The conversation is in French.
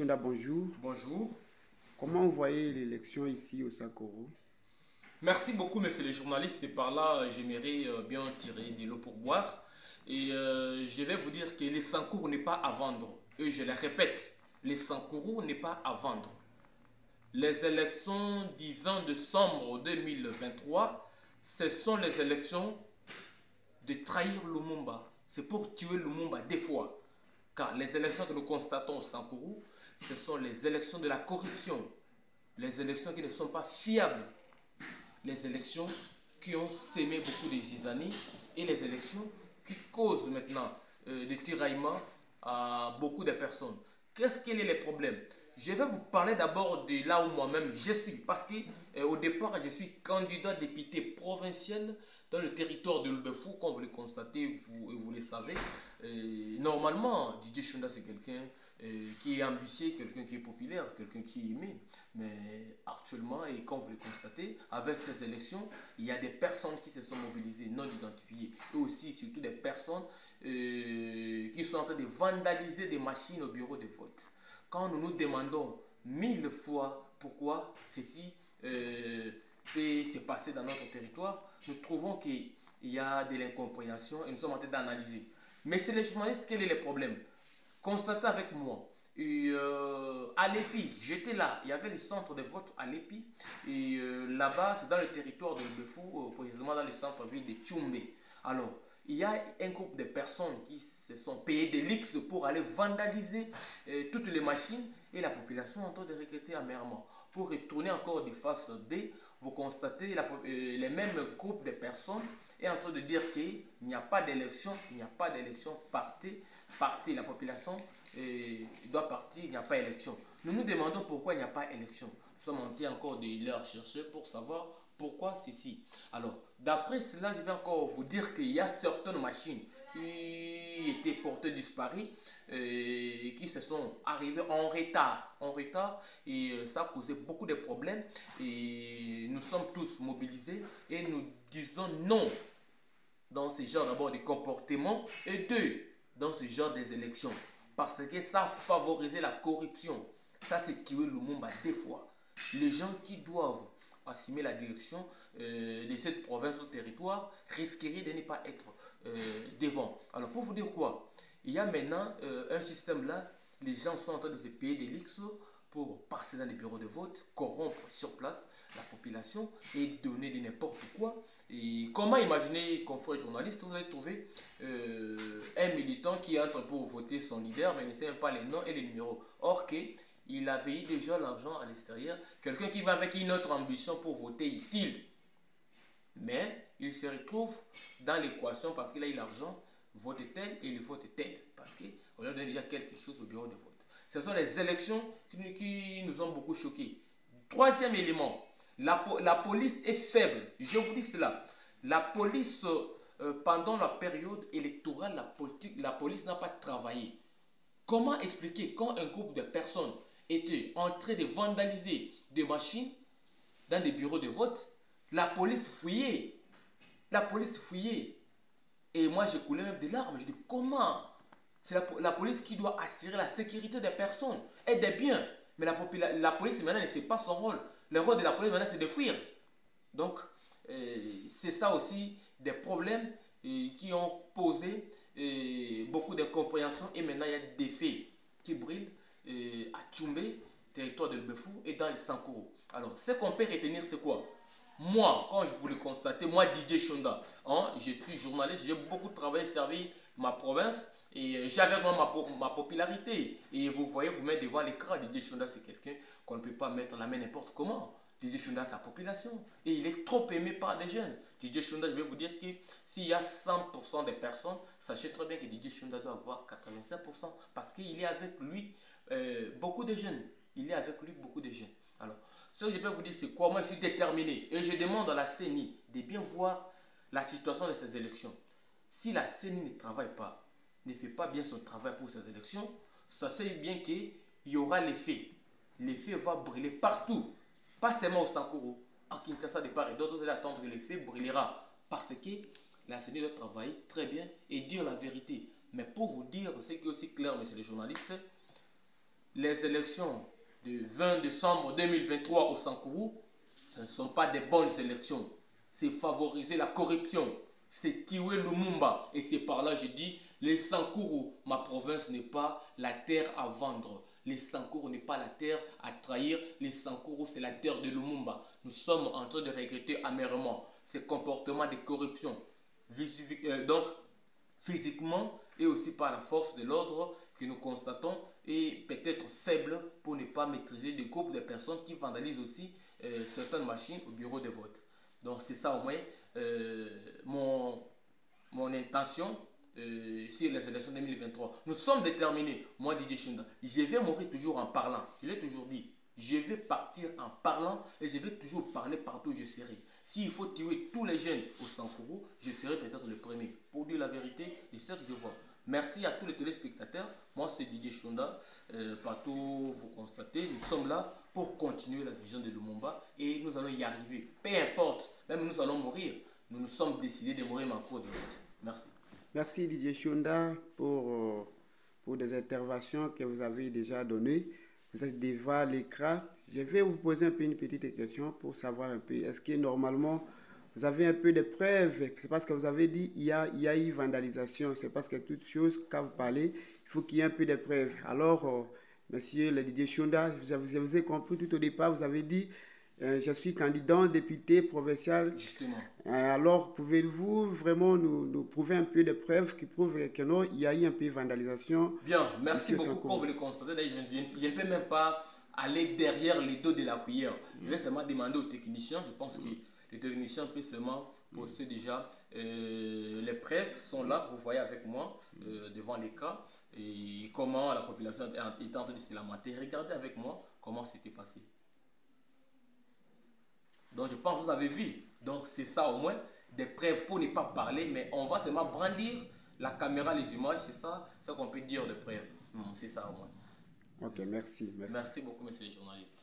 Bonjour. Bonjour. Comment vous voyez l'élection ici au Sakoro? Merci beaucoup, monsieur le journaliste. Et par là, j'aimerais euh, bien tirer de l'eau pour boire. Et euh, je vais vous dire que les Sankourou n'est pas à vendre. Et je le répète, les Sankourou n'est pas à vendre. Les élections du 20 décembre 2023, ce sont les élections de trahir Lumumba. C'est pour tuer Lumumba des fois. Car les élections que nous constatons au Sankourou, ce sont les élections de la corruption. Les élections qui ne sont pas fiables. Les élections qui ont sémé beaucoup de zizanie et les élections qui causent maintenant euh, des tiraillements à beaucoup de personnes. Qu'est-ce qu'il est le problème? Je vais vous parler d'abord de là où moi-même je suis. Parce que euh, au départ, je suis candidat député provincial dans le territoire de Lubefou, comme vous le constatez, vous, vous le savez. Euh, normalement, Didier Chunda, c'est quelqu'un euh, qui est ambitieux, quelqu'un qui est populaire, quelqu'un qui est aimé. Mais actuellement, et comme vous le constatez, avec ces élections, il y a des personnes qui se sont mobilisées, non identifiées, et aussi surtout des personnes qui sont en train de vandaliser des machines au bureau de vote. Quand nous nous demandons mille fois pourquoi ceci euh, peut se passer dans notre territoire, nous trouvons qu'il y a de l'incompréhension et nous sommes en train d'analyser. Mais c'est les journalistes, quel est le problème? Constatez avec moi. Euh, à l'EPI, j'étais là, il y avait les centres de vote à l'EPI. Et euh, là-bas, c'est dans le territoire de Befou, euh, précisément dans le centre-ville de Tchumbe. Alors, il y a un groupe de personnes qui se sont payées des lix pour aller vandaliser euh, toutes les machines et la population est en train de regretter amèrement. Pour retourner encore de face D, vous constatez la, euh, les mêmes groupes de personnes est en train de dire qu'il n'y a pas d'élection, il n'y a pas d'élection, partez, partez, la population euh, doit partir, il n'y a pas d'élection. Nous nous demandons pourquoi il n'y a pas d'élection. Nous sommes en train encore de leur chercher pour savoir pourquoi ceci? Alors, d'après cela, je vais encore vous dire qu'il y a certaines machines qui étaient portées disparues et qui se sont arrivées en retard, en retard et euh, ça a causé beaucoup de problèmes et nous sommes tous mobilisés et nous disons non dans ce genre d'abord de comportement et deux dans ce genre des élections parce que ça a favorisé la corruption. Ça, c'est tuer le monde des fois. Les gens qui doivent assumer la direction euh, de cette province ou territoire risquerait de ne pas être euh, devant. Alors pour vous dire quoi? Il y a maintenant euh, un système là, les gens sont en train de se payer des lixes pour passer dans les bureaux de vote, corrompre sur place la population et donner de n'importe quoi. Et comment imaginer, confrères journalistes, vous allez trouver un militant qui entre pour voter son leader, mais ne sait même pas les noms et les numéros. Or que il avait déjà l'argent à l'extérieur. Quelqu'un qui va avec une autre ambition pour voter utile. Mais il se retrouve dans l'équation parce qu'il a eu l'argent, vote tel et il vote tel. Parce qu'on lui a donné déjà quelque chose au bureau de vote. Ce sont les élections qui nous ont beaucoup choqués. Troisième élément, la, police est faible. Je vous dis cela. La police, euh, pendant la période électorale, la police n'a pas travaillé. Comment expliquer quand un groupe de personnes était en train de vandaliser des machines dans des bureaux de vote, la police fouillait. La police fouillait. Et moi, je coulais même des larmes. Je dis, comment? C'est la, police qui doit assurer la sécurité des personnes et des biens. Mais la, police, maintenant, ne fait pas son rôle. Le rôle de la police, maintenant, c'est de fuir. Donc, euh, c'est ça aussi des problèmes euh, qui ont posé euh, beaucoup d'incompréhension. Et maintenant, il y a des faits qui à Tchumbe, territoire de Lbefou, et dans les Sankoro. Alors, ce qu'on peut retenir, c'est quoi? Moi, quand je voulais constater, moi, Didier Chonda, hein, je suis journaliste, j'ai beaucoup travaillé, servi ma province, et j'avais ma, ma, popularité. Et vous voyez, vous mettez devant l'écran, Didier Chonda, c'est quelqu'un qu'on ne peut pas mettre la main n'importe comment. Didier Chonda, sa population. Et il est trop aimé par des jeunes. Didier Chonda, je vais vous dire que s'il y a 100% des personnes, sachez très bien que Didier Chonda doit avoir 85% parce qu'il est avec lui euh, beaucoup de jeunes. Il est avec lui beaucoup de jeunes. Alors, ce que je peux vous dire, c'est quoi Moi, je suis déterminé. Et je demande à la CENI de bien voir la situation de ces élections. Si la CENI ne travaille pas, ne fait pas bien son travail pour ces élections, sachez bien qu'il y aura l'effet. L'effet va brûler partout. Pas seulement au Sankoro. À Kinshasa, de part et d'autre, vous allez attendre que l'effet brûlera. Parce que la CENI doit travailler très bien et dire la vérité. Mais pour vous dire, ce qui est aussi clair, monsieur les journalistes, les élections du 20 décembre 2023 au Sankourou, ce ne sont pas des bonnes élections. C'est favoriser la corruption, c'est tuer Lumumba. Et c'est par là, je dis, les Sankourou, ma province n'est pas la terre à vendre. Les Sankourou n'est pas la terre à trahir. Les Sankourou, c'est la terre de Lumumba. Nous sommes en train de regretter amèrement ces comportements de corruption. Euh, donc, physiquement et aussi par la force de l'ordre que nous constatons est peut-être faible pour ne pas maîtriser des groupes de personnes qui vandalisent aussi euh, certaines machines au bureau de vote. Donc c'est ça au moins euh, mon, mon intention euh, sur les élections 2023. Nous sommes déterminés, moi Didier Chinda, je vais mourir toujours en parlant, je l'ai toujours dit. Je vais partir en parlant et je vais toujours parler partout où je serai. S'il faut tuer tous les jeunes au Sankourou, je serai peut-être le premier. Pour dire la vérité, c'est ce que je vois. Merci à tous les téléspectateurs. Moi, c'est Didier Chonda. Euh, partout, vous constatez, nous sommes là pour continuer la vision de Lumumba et nous allons y arriver. Peu importe, même nous allons mourir. Nous nous sommes décidés de mourir en cours de route. Merci. Merci Didier Chonda pour, euh, pour des interventions que vous avez déjà données. Vous êtes devant l'écran. Je vais vous poser une petite question pour savoir un peu, est-ce que normalement, vous avez un peu de preuves C'est parce que vous avez dit il y a, il y a eu vandalisation. C'est parce que toute chose, quand vous parlez, il faut qu'il y ait un peu de preuves. Alors, euh, monsieur le Didier Chonda, vous avez, vous avez compris tout au départ, vous avez dit euh, je suis candidat député provincial. Justement. Euh, alors, pouvez-vous vraiment nous, nous, prouver un peu de preuves qui prouvent que non, il y a eu un peu de vandalisation? Bien, merci beaucoup. Comme vous le constatez, je, je, ne peux même pas aller derrière les dos de la cuillère. Je vais seulement demander aux techniciens. Je pense que les techniciens peuvent seulement poster déjà. Euh, les preuves sont là, vous voyez avec moi, devant les cas. Et comment la population est en train de se lamenter. Regardez avec moi comment c'était passé. Donc je pense que vous avez vu. Donc c'est ça au moins, des preuves pour ne pas parler, mais on va seulement brandir la caméra, les images, c'est ça, ce qu'on peut dire de preuves. Hmm, c'est ça au moins. Ok, merci, merci. Merci beaucoup, monsieur le journaliste.